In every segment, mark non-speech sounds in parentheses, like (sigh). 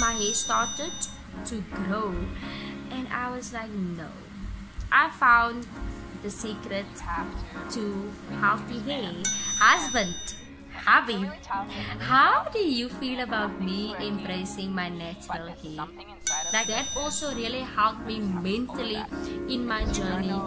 my hair started to grow and I was like no I found the secret to healthy hair husband hubby, how do you feel about me embracing my natural hair? Like that also really helped me mentally in my journey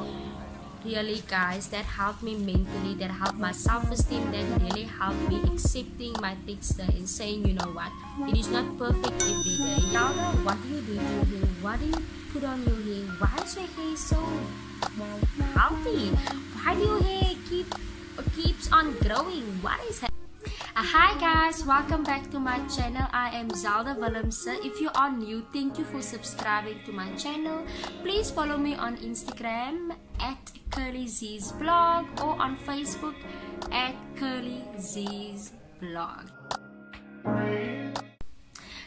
really guys that helped me mentally that helped my self-esteem that really helped me accepting my texture and saying you know what? It is not perfect every day. Now what do you do to your what do you put on your hair? Why is your hair so healthy? Why do your hair keep keeps on growing? What is happening uh, hi guys welcome back to my channel. I am zelda willemse. If you are new thank you for subscribing to my channel. Please follow me on instagram at Curly Zee's Blog or on facebook at Curly Zee's Blog.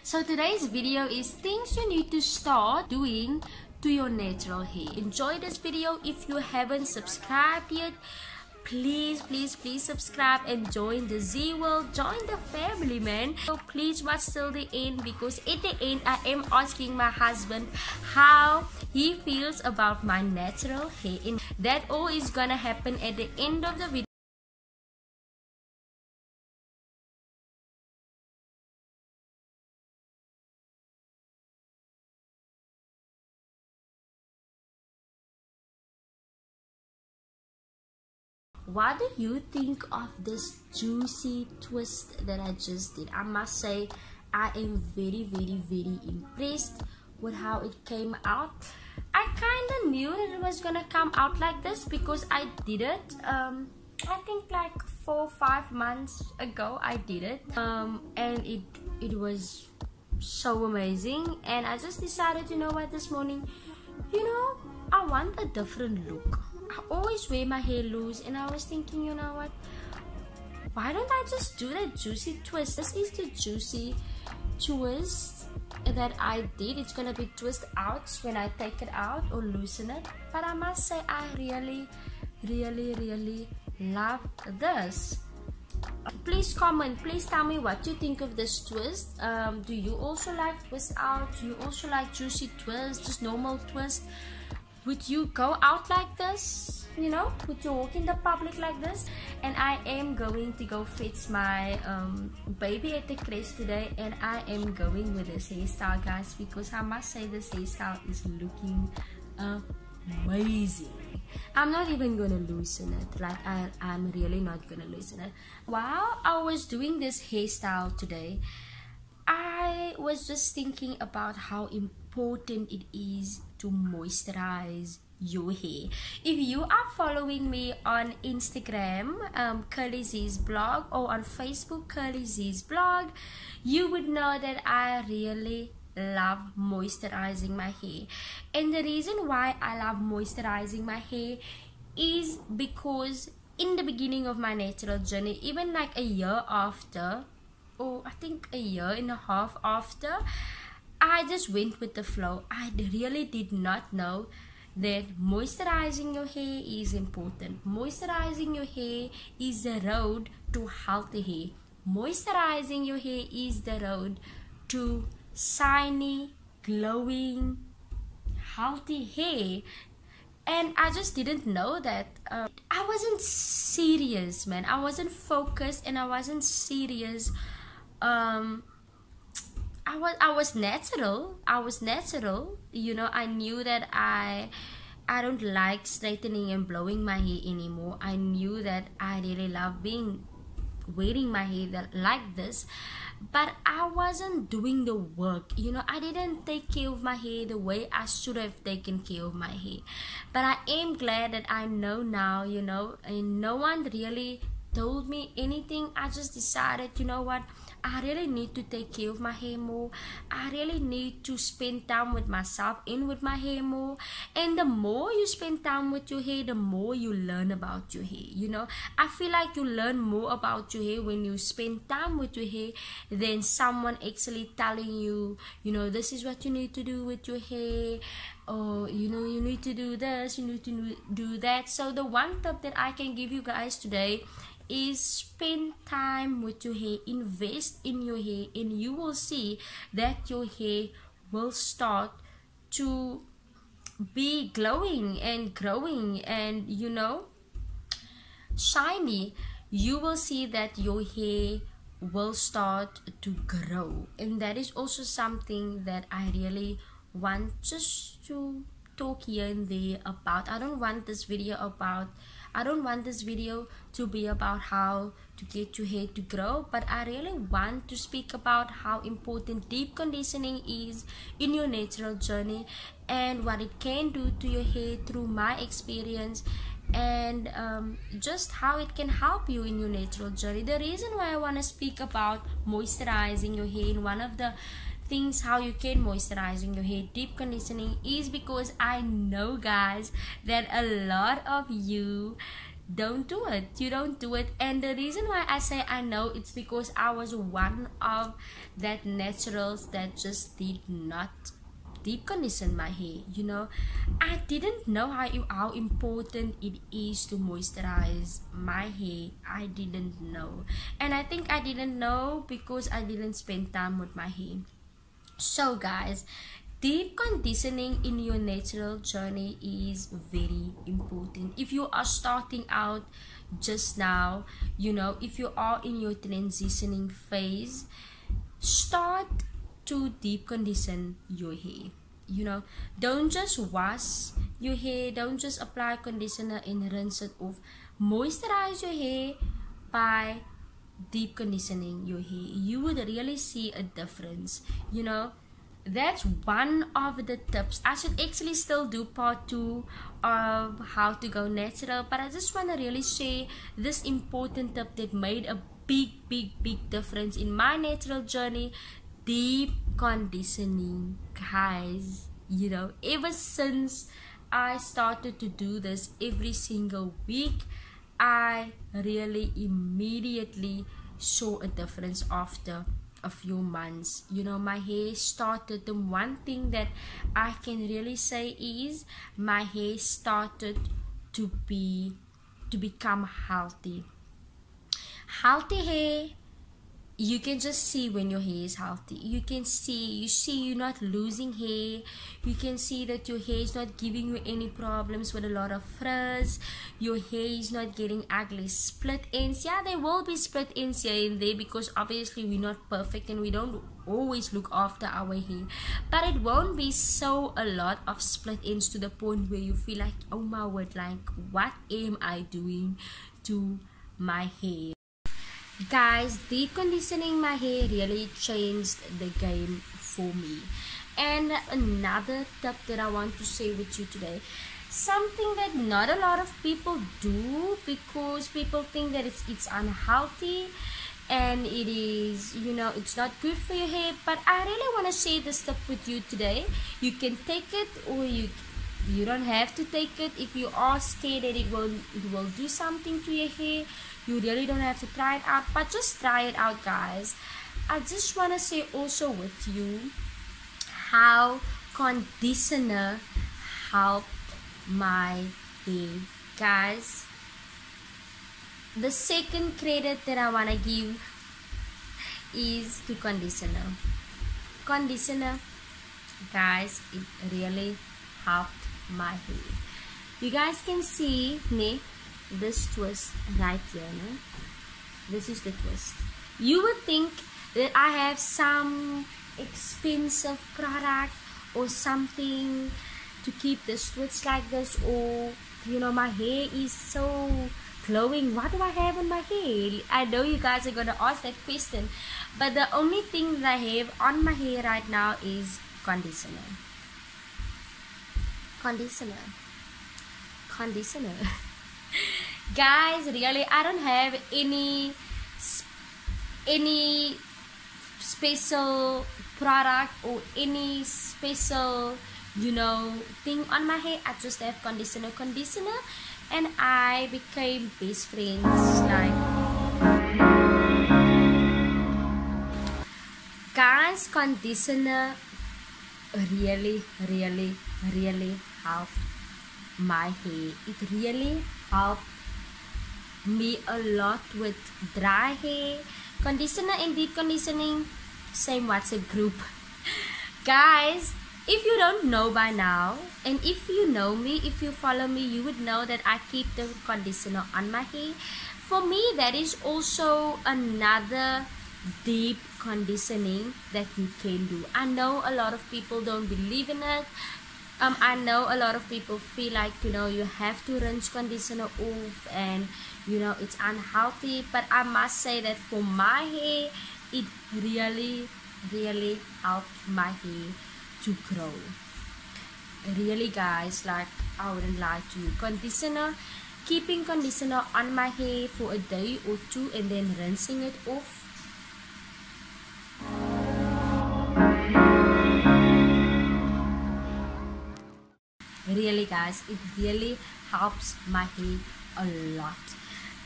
So today's video is things you need to start doing to your natural hair. Enjoy this video if you haven't subscribed yet please please please subscribe and join the z world. Join the family man. So please watch till the end because at the end i am asking my husband how he feels about my natural hair. And that all is gonna happen at the end of the video what do you think of this juicy twist that I just did? I must say I am very very very impressed with how it came out. I kind of knew that it was gonna come out like this because I did it um, I think like four five months ago I did it. Um, and it it was so amazing and I just decided you know what this morning you know I want a different look always wear my hair loose and I was thinking, you know what? Why don't I just do that juicy twist? This is the juicy twist that I did. It's gonna be twist out when I take it out or loosen it. But I must say I really, really, really love this. Please comment, please tell me what you think of this twist. Um, do you also like twist out? Do you also like juicy twist, just normal twist? Would you go out like this you know? Would you walk in the public like this? And i am going to go fetch my um, baby at the crèche today and i am going with this hairstyle guys because i must say this hairstyle is looking amazing. I'm not even gonna loosen it. Like I, i'm really not gonna loosen it. While i was doing this hairstyle today i was just thinking about how important it is to moisturize your hair. If you are following me on instagram um, Curly Zee's Blog or on facebook Curly Zee's Blog you would know that i really love moisturizing my hair. And the reason why i love moisturizing my hair is because in the beginning of my natural journey even like a year after or i think a year and a half after I just went with the flow. I really did not know that moisturizing your hair is important. Moisturizing your hair is the road to healthy hair. Moisturizing your hair is the road to shiny, glowing, healthy hair. And I just didn't know that. Uh, I wasn't serious, man. I wasn't focused and I wasn't serious. Um, I was I was natural. I was natural. You know, I knew that I I don't like straightening and blowing my hair anymore. I knew that I really love being wearing my hair like this but i wasn't doing the work you know i didn't take care of my hair the way i should have taken care of my hair but i am glad that i know now you know and no one really told me anything i just decided you know what I really need to take care of my hair more. I really need to spend time with myself and with my hair more. And the more you spend time with your hair, the more you learn about your hair. You know, I feel like you learn more about your hair when you spend time with your hair than someone actually telling you, you know, this is what you need to do with your hair or you know you need to do this you need to do that so the one tip that i can give you guys today is spend time with your hair invest in your hair and you will see that your hair will start to be glowing and growing and you know shiny. You will see that your hair will start to grow. And that is also something that i really want just to talk here and there about. I don't want this video about i don't want this video to be about how to get your hair to grow but i really want to speak about how important deep conditioning is in your natural journey and what it can do to your hair through my experience and um, just how it can help you in your natural journey. The reason why i want to speak about moisturizing your hair in one of the things how you can moisturizing your hair deep conditioning is because i know guys that a lot of you don't do it. You don't do it. And the reason why i say i know it's because i was one of that naturals that just did not deep condition my hair you know? I didn't know how, how important it is to moisturize my hair. I didn't know. And i think i didn't know because i didn't spend time with my hair so guys deep conditioning in your natural journey is very important. If you are starting out just now you know if you are in your transitioning phase start to deep condition your hair. You know don't just wash your hair don't just apply conditioner and rinse it off. Moisturize your hair by deep conditioning your hair you would really see a difference you know? That's one of the tips. I should actually still do part two of how to go natural but i just want to really share this important tip that made a big big big difference in my natural journey deep conditioning. Guys you know ever since i started to do this every single week i really immediately saw a difference after a few months. You know my hair started the one thing that i can really say is my hair started to be to become healthy. Healthy hair you can just see when your hair is healthy. You can see you see you're not losing hair. You can see that your hair is not giving you any problems with a lot of frizz. Your hair is not getting ugly. Split ends. Yeah there will be split ends here and there because obviously we're not perfect and we don't always look after our hair. But it won't be so a lot of split ends to the point where you feel like oh my word like what am i doing to my hair guys deep conditioning my hair really changed the game for me. And another tip that i want to share with you today something that not a lot of people do because people think that it's it's unhealthy and it is you know it's not good for your hair but i really want to share this tip with you today. You can take it or you you don't have to take it. If you are scared that it will it will do something to your hair you really don't have to try it out but just try it out guys. I just want to say also with you how conditioner helped my hair guys. The second credit that i want to give is to conditioner. Conditioner guys it really helped my hair you guys can see me this twist right here no? this is the twist. You would think that I have some expensive product or something to keep the twist like this or you know my hair is so glowing. What do I have on my hair? I know you guys are gonna ask that question but the only thing that I have on my hair right now is conditioner. Conditioner. Conditioner (laughs) guys really i don't have any any special product or any special you know thing on my hair i just have conditioner conditioner and i became best friends like guys conditioner really really really helped my hair it really helped me a lot with dry hair conditioner and deep conditioning same whatsapp group. (laughs) Guys if you don't know by now and if you know me if you follow me you would know that i keep the conditioner on my hair. For me that is also another deep conditioning that you can do. I know a lot of people don't believe in it um, I know a lot of people feel like you know you have to rinse conditioner off and you know it's unhealthy but I must say that for my hair it really really helped my hair to grow. Really guys like I wouldn't lie to you. Conditioner keeping conditioner on my hair for a day or two and then rinsing it off really guys it really helps my hair a lot.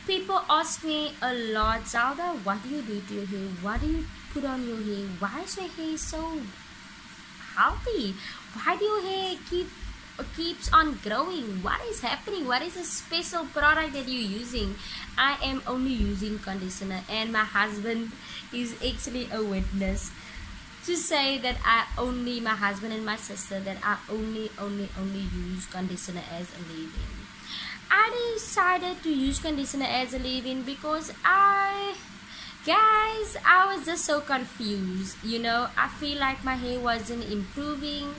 People ask me a lot Zelda what do you do to your hair? What do you put on your hair? Why is your hair so healthy? Why do your hair keep keeps on growing? What is happening? What is a special product that you're using? I am only using conditioner and my husband is actually a witness to say that I only my husband and my sister that I only only only use conditioner as a leave-in. I decided to use conditioner as a leave-in because I guys I was just so confused you know I feel like my hair wasn't improving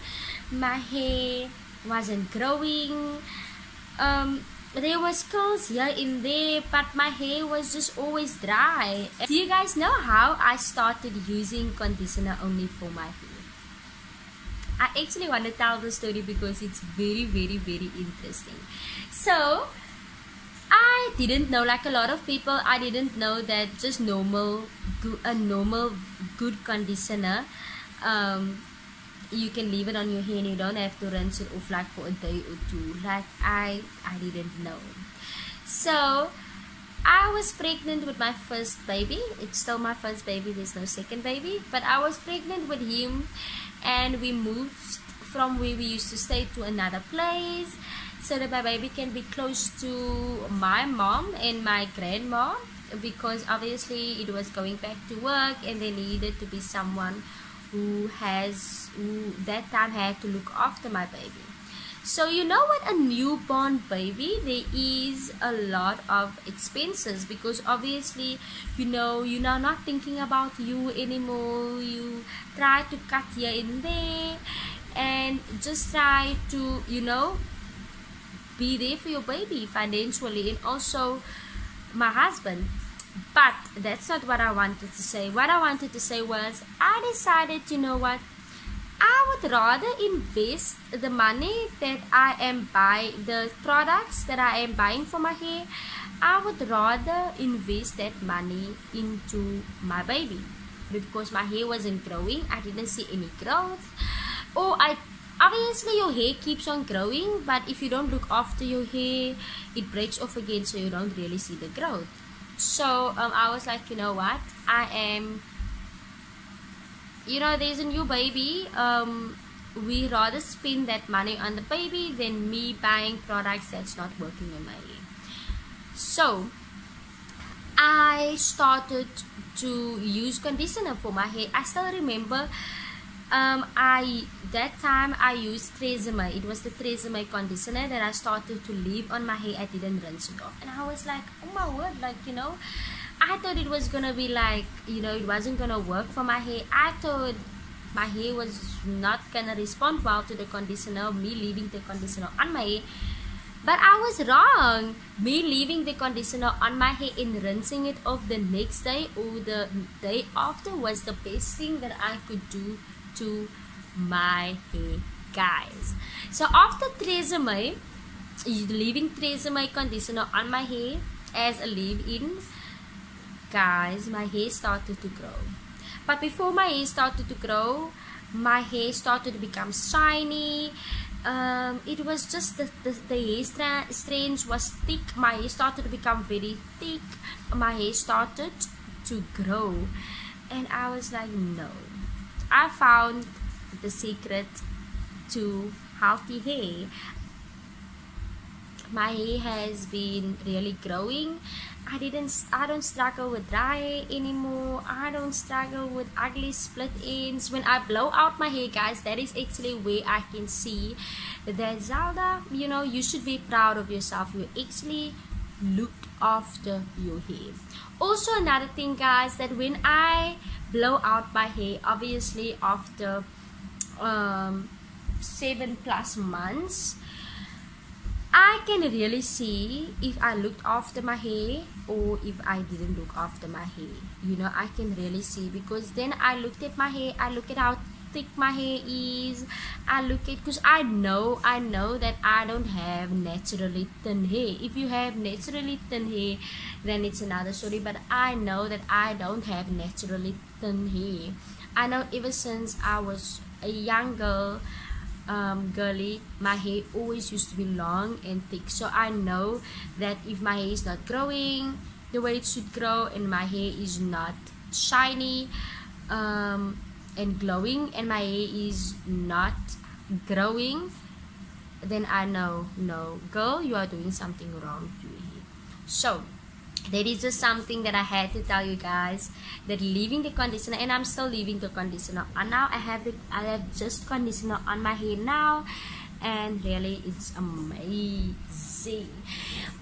my hair wasn't growing um there was curls here in there but my hair was just always dry. Do you guys know how I started using conditioner only for my hair? I actually want to tell the story because it's very very very interesting. So I didn't know like a lot of people I didn't know that just normal a normal good conditioner um, you can leave it on your hair and you don't have to rinse it off like for a day or two. Like I I didn't know. So I was pregnant with my first baby. It's still my first baby. There's no second baby. But I was pregnant with him and we moved from where we used to stay to another place so that my baby can be close to my mom and my grandma because obviously it was going back to work and they needed to be someone who has who that time had to look after my baby. So you know what? A newborn baby there is a lot of expenses because obviously you know you're not thinking about you anymore. You try to cut here and there and just try to you know be there for your baby financially and also my husband but that's not what I wanted to say. What I wanted to say was I decided, you know what? I would rather invest the money that I am buying, the products that I am buying for my hair, I would rather invest that money into my baby because my hair wasn't growing. I didn't see any growth. Or I obviously your hair keeps on growing, but if you don't look after your hair, it breaks off again, so you don't really see the growth so um, I was like you know what? I am you know there's a new baby. Um, we rather spend that money on the baby than me buying products that's not working in my hair so I started to use conditioner for my hair. I still remember um, I that time I used Tresemme. It was the Tresemme conditioner that I started to leave on my hair. I didn't rinse it off, and I was like, oh my word, like you know, I thought it was gonna be like you know it wasn't gonna work for my hair. I thought my hair was not gonna respond well to the conditioner. Me leaving the conditioner on my hair. But I was wrong. Me leaving the conditioner on my hair and rinsing it off the next day or the day after was the best thing that I could do to my hair guys. So after Tresemme leaving Tresemme conditioner on my hair as a leave-in guys my hair started to grow. But before my hair started to grow my hair started to become shiny. Um, it was just the, the, the hair strands was thick. My hair started to become very thick. My hair started to grow. And I was like no I found the secret to healthy hair. my hair has been really growing. I didn't I don't struggle with dry anymore. I don't struggle with ugly split ends. When I blow out my hair guys that is actually where I can see that Zelda. You know you should be proud of yourself. You actually looked after your hair also another thing guys that when I blow out my hair obviously after um, seven plus months I can really see if I looked after my hair or if I didn't look after my hair. You know, I can really see because then I looked at my hair, I look at how thick my hair is, I look at because I know, I know that I don't have naturally thin hair. If you have naturally thin hair, then it's another story. But I know that I don't have naturally thin hair. I know ever since I was a young girl um, girly my hair always used to be long and thick so I know that if my hair is not growing the way it should grow and my hair is not shiny um, and glowing and my hair is not growing then I know no girl you are doing something wrong to hair so that is just something that I had to tell you guys that leaving the conditioner and I'm still leaving the conditioner and now. I have the I have just conditioner on my hair now and really it's amazing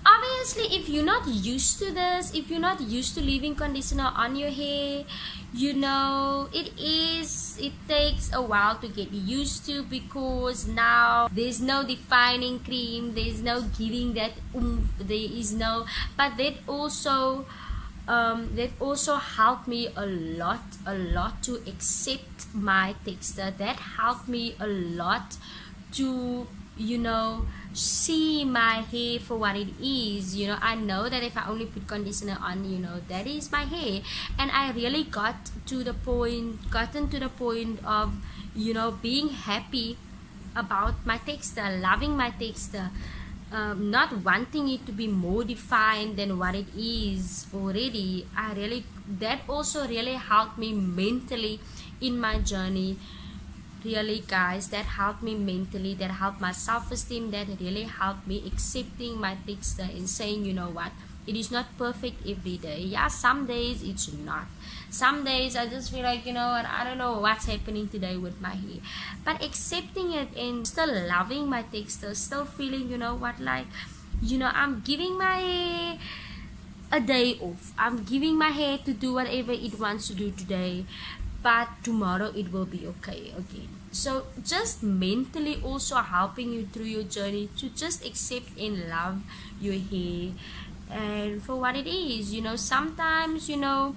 obviously if you're not used to this if you're not used to leaving conditioner on your hair you know it is it takes a while to get used to because now there's no defining cream there's no giving that um there is no but that also um, that also helped me a lot a lot to accept my texture. That helped me a lot to you know see my hair for what it is you know i know that if i only put conditioner on you know that is my hair. And i really got to the point gotten to the point of you know being happy about my texture loving my texture. Um, not wanting it to be more defined than what it is already. I really that also really helped me mentally in my journey really guys that helped me mentally that helped my self-esteem that really helped me accepting my texture and saying you know what? It is not perfect every day. Yeah some days it's not. Some days i just feel like you know what? I don't know what's happening today with my hair. But accepting it and still loving my texture still feeling you know what? Like you know i'm giving my a day off. I'm giving my hair to do whatever it wants to do today but tomorrow it will be okay again. So just mentally also helping you through your journey to just accept and love your hair. And for what it is you know sometimes you know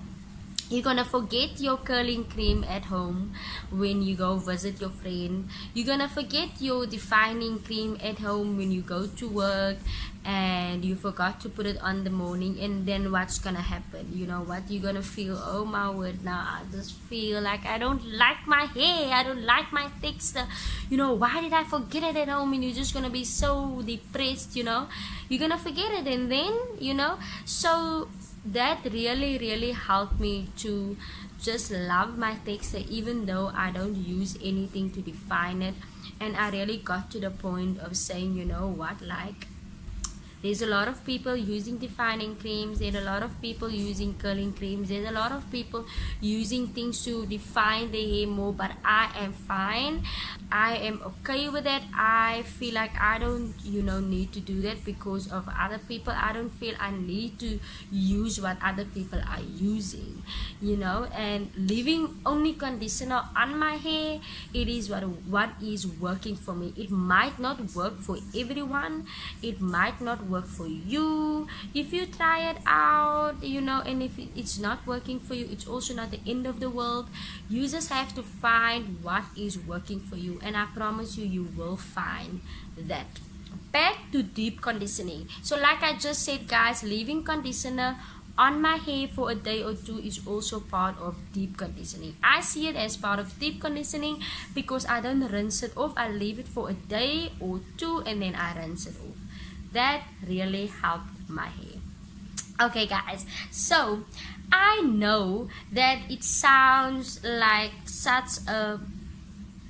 you're gonna forget your curling cream at home when you go visit your friend. You're gonna forget your defining cream at home when you go to work. And you forgot to put it on the morning. And then what's gonna happen? You know what? You're gonna feel oh my word now i just feel like i don't like my hair. I don't like my texture. You know why did i forget it at home? And you're just gonna be so depressed you know? You're gonna forget it. And then you know so that really really helped me to just love my texture even though I don't use anything to define it. And I really got to the point of saying you know what? Like there's a lot of people using defining creams there's a lot of people using curling creams there's a lot of people using things to define their hair more but i am fine. I am okay with that i feel like i don't you know need to do that because of other people. I don't feel i need to use what other people are using you know and leaving only conditioner on my hair it is what what is working for me. It might not work for everyone. It might not work for you. If you try it out you know and if it's not working for you it's also not the end of the world you just have to find what is working for you. And i promise you you will find that. Back to deep conditioning. So like i just said guys leaving conditioner on my hair for a day or two is also part of deep conditioning. I see it as part of deep conditioning because I don't rinse it off. I leave it for a day or two and then I rinse it off that really helped my hair. Okay guys. So I know that it sounds like such a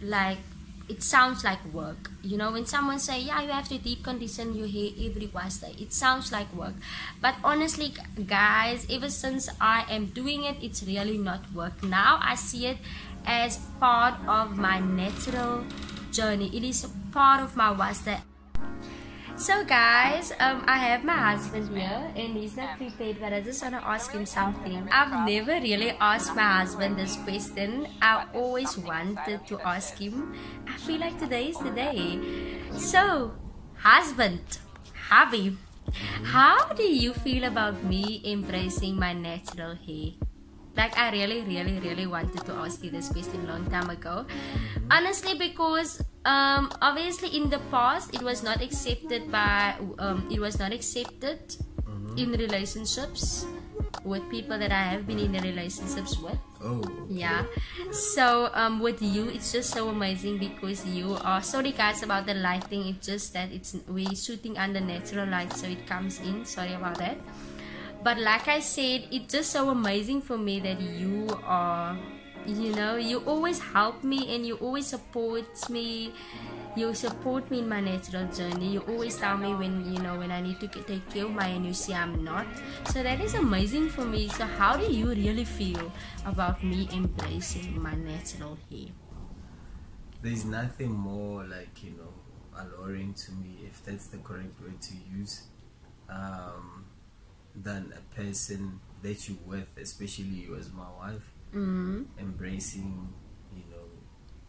like it sounds like work. You know when someone say yeah you have to deep condition your hair every wednesday it sounds like work. But honestly guys ever since i am doing it it's really not work. Now i see it as part of my natural journey. It is part of my wednesday so guys, um, I have my husband here and he's not prepared but I just want to ask him something. I've never really asked my husband this question. I always wanted to ask him. I feel like today is the day. So, husband, hubby, how do you feel about me embracing my natural hair? Like i really really really wanted to ask you this question long time ago honestly because um obviously in the past it was not accepted by um it was not accepted mm-hmm. in relationships with people that I have been in the relationships with. Oh. Okay. Yeah. So um with you it's just so amazing because you are sorry guys about the lighting. It's just that it's we're shooting under natural light so it comes in. Sorry about that but like i said it's just so amazing for me that you are you know you always help me and you always support me. You support me in my natural journey. You always tell me when you know when i need to take care of my and you see i'm not. So that is amazing for me. So how do you really feel about me embracing my natural hair? There's nothing more like you know alluring to me if that's the correct word to use. Um, than a person that you with, especially you as my wife, mm-hmm. embracing, you know,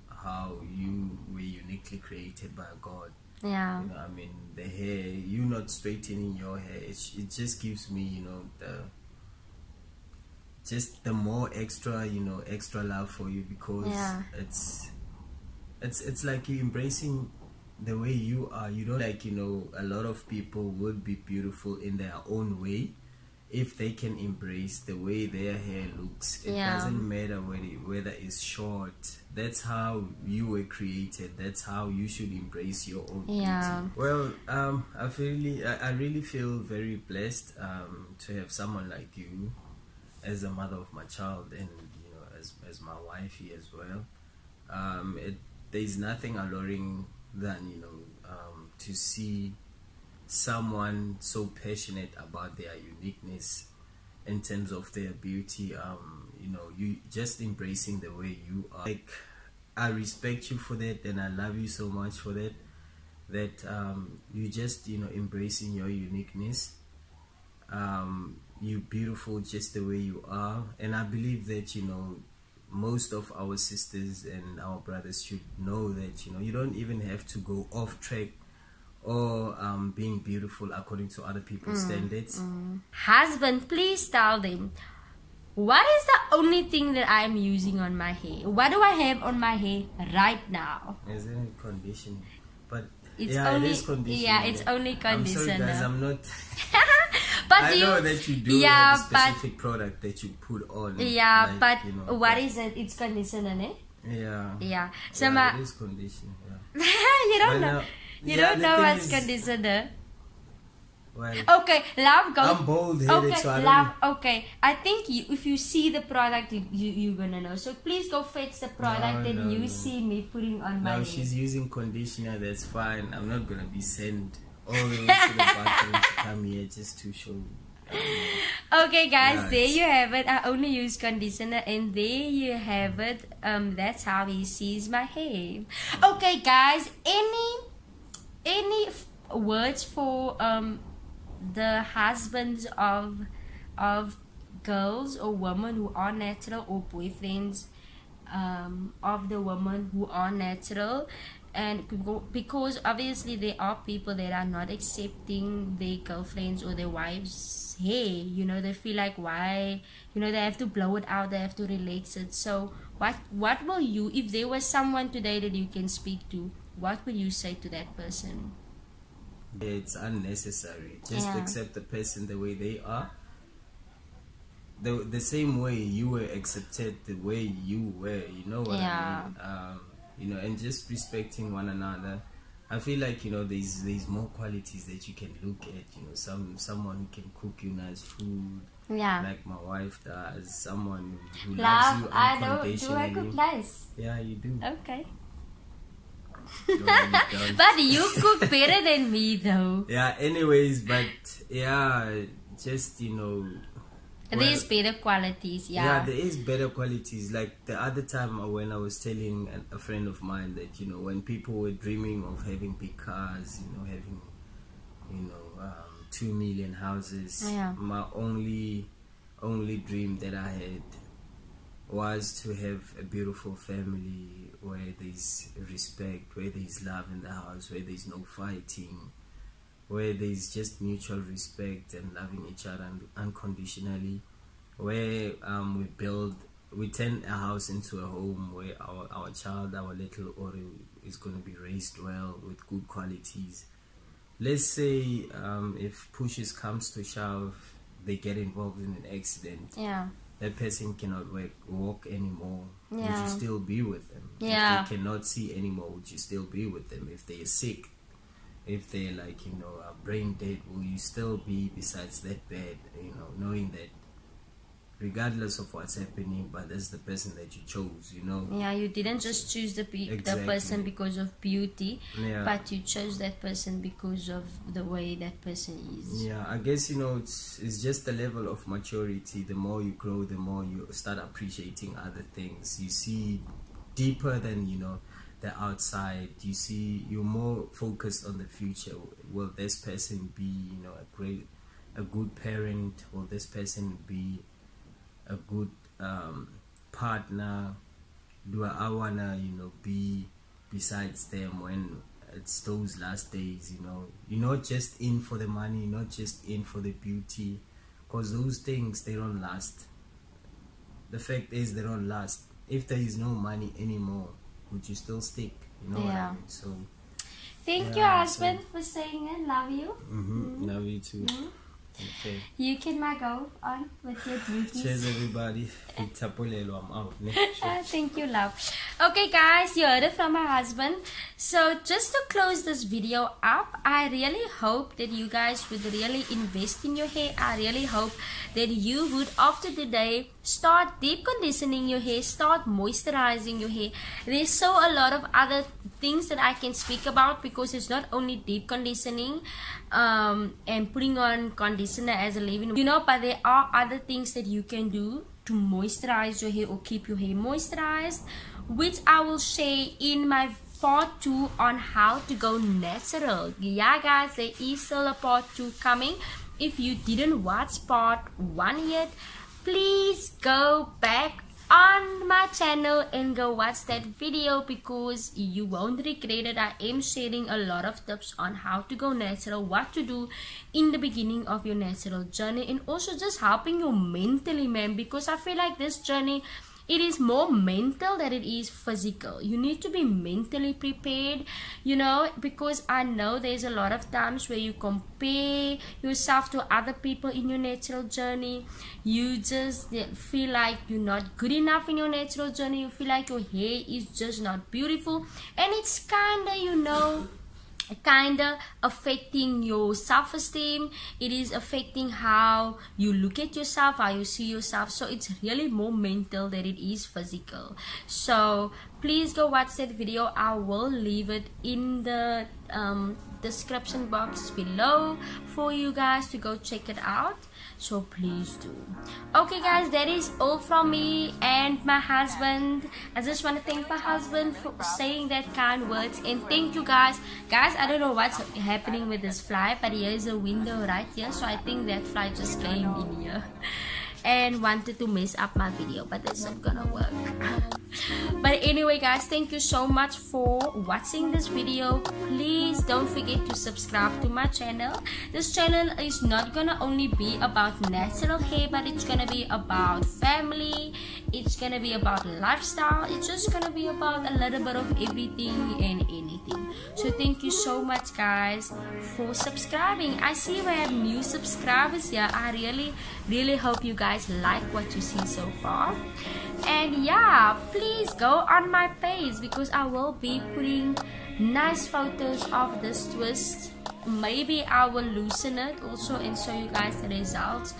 how you were uniquely created by God. Yeah. You know, I mean, the hair, you not straightening your hair, it, it just gives me, you know, the just the more extra, you know, extra love for you because yeah. it's it's it's like you embracing the way you are you don't like you know a lot of people would be beautiful in their own way if they can embrace the way their hair looks. It yeah. doesn't matter whether, whether it's short. That's how you were created. That's how you should embrace your own yeah. beauty well um i really I, I really feel very blessed um to have someone like you as a mother of my child and you know as, as my wifey as well. Um it there's nothing alluring than you know um, to see someone so passionate about their uniqueness in terms of their beauty um you know you just embracing the way you are. Like i respect you for that and i love you so much for that that um you just you know embracing your uniqueness. Um you beautiful just the way you are. And i believe that you know most of our sisters and our brothers should know that you know you don't even have to go off track or um, being beautiful according to other people's mm, standards. Mm. Husband, please tell them what is the only thing that I'm using on my hair? What do I have on my hair right now? Is it conditioner? But it's yeah, only, it is conditioner. Yeah, it's only conditioner. I'm sorry, guys. I'm not. (laughs) but I you, know that you do yeah, have a specific product that you put on. Yeah, like, but you know, what is it? It's conditioner, eh? Yeah. Yeah. So yeah, my. It is conditioner. Yeah. (laughs) you don't but know. Now, you yeah, don't know what's is, conditioner. Well, okay, love go. I'm bold headed, okay, so I love. Okay, I think you, if you see the product, you, you you're gonna know. So please go fetch the product no, that no, you no. see me putting on my. No, she's using conditioner. That's fine. I'm not gonna be sent all the way to the bathroom to come here just to show. okay guys Right. there you have it i only use conditioner and there you have it um that's how he sees my hair okay guys any any f- words for um the husbands of of girls or women who are natural or boyfriends um, of the women who are natural and because obviously there are people that are not accepting their girlfriends or their wives hair you know they feel like why you know they have to blow it out they have to relax it so what what will you if there was someone today that you can speak to what will you say to that person It's unnecessary. Just Yeah. accept the person the way they are. The the same way you were accepted, the way you were. You know what Yeah. I mean? Um, you know, and just respecting one another. I feel like you know there's there's more qualities that you can look at. You know, some someone who can cook you nice food, yeah like my wife does. Someone who loves love you i don't do i unconditionally. cook nice Yeah, you do. okay. (laughs) But you cook better than me, though. yeah. Anyways, but yeah, just you know. There's better qualities, yeah. yeah. there is better qualities. Like the other time uh, when I was telling a friend of mine that you know when people were dreaming of having big cars, you know, having you know um, two million houses. Yeah. My only only dream that I had was to have a beautiful family where there's respect, where there's love in the house, where there's no fighting, where there's just mutual respect and loving each other un- unconditionally, where um, we build, we turn a house into a home where our, our child, our little Ori, is going to be raised well with good qualities. Let's say um, if pushes comes to shove, they get involved in an accident Yeah. that person cannot work, walk anymore, Yeah. would you still be with them? Yeah. If they cannot see anymore, would you still be with them? If they're sick, if they're like, you know, brain dead, will you still be besides that bed, you know, knowing that regardless of what's happening, but that's the person that you chose, you know? Yeah, you didn't just choose the pe- the person because of beauty, Yeah. but you chose that person because of the way that person is. Yeah, I guess you know it's it's just the level of maturity. The more you grow, the more you start appreciating other things. You see deeper than you know the outside. You see you're more focused on the future. Will this person be you know a great, a good parent? Will this person be a good um, partner? Do I wanna you know be besides them when it's those last days you know you're not just in for the money you're not just in for the beauty because those things they don't last the fact is they don't last if there is no money anymore would you still stick you know Yeah. I mean? so Thank you, Yeah, husband, for saying it. Love you. mm-hmm. love you too okay You can now go on with your duties. cheers everybody Ngitapulelwa, I'm out? (laughs) Ah, Thank you, love. Okay, guys, you heard it from my husband. So, just to close this video up, I really hope that you guys would really invest in your hair. I really hope that you would, after today, start deep conditioning your hair, start moisturizing your hair. There's so a lot of other things that I can speak about because it's not only deep conditioning um, and putting on conditioner as a leave-in, you know, but there are other things that you can do to moisturize your hair or keep your hair moisturized which I will share in my part 2 on how to go natural. Yeah guys there is still a part 2 coming. If you didn't watch part 1 yet please go back on my channel and go watch that video because you won't regret it. I am sharing a lot of tips on how to go natural, what to do in the beginning of your natural journey, and also just helping you mentally, man. Because I feel like this journey it is more mental than it is physical. You need to be mentally prepared you know because i know there's a lot of times where you compare yourself to other people in your natural journey. You just feel like you're not good enough in your natural journey. You feel like your hair is just not beautiful. And it's kind of you know kind of affecting your self-esteem. It is affecting how you look at yourself how you see yourself. So it's really more mental than it is physical. So please go watch that video. I will leave it in the um, description box below for you guys to go check it out so please do. Okay guys that is all from me and my husband. I just want to thank my husband for saying that kind words. And thank you guys. Guys i don't know what's happening with this fly but here is a window right here. So i think that fly just came in here (laughs) and wanted to mess up my video but it's not gonna work but anyway guys thank you so much for watching this video. Please don't forget to subscribe to my channel. This channel is not gonna only be about natural hair but it's gonna be about family. It's gonna be about lifestyle. It's just gonna be about a little bit of everything and anything. So thank you so much guys for subscribing. I see we have new subscribers here. I really really hope you guys like what you see so far. And yeah please go on my page because i will be putting nice photos of this twist maybe i will loosen it also and show you guys the results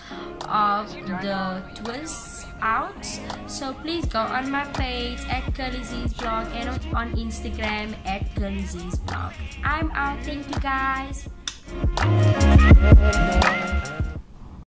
of the twists out. So please go on my page at Curly blog and on Instagram at Curly blog. I'm out. Thank you guys.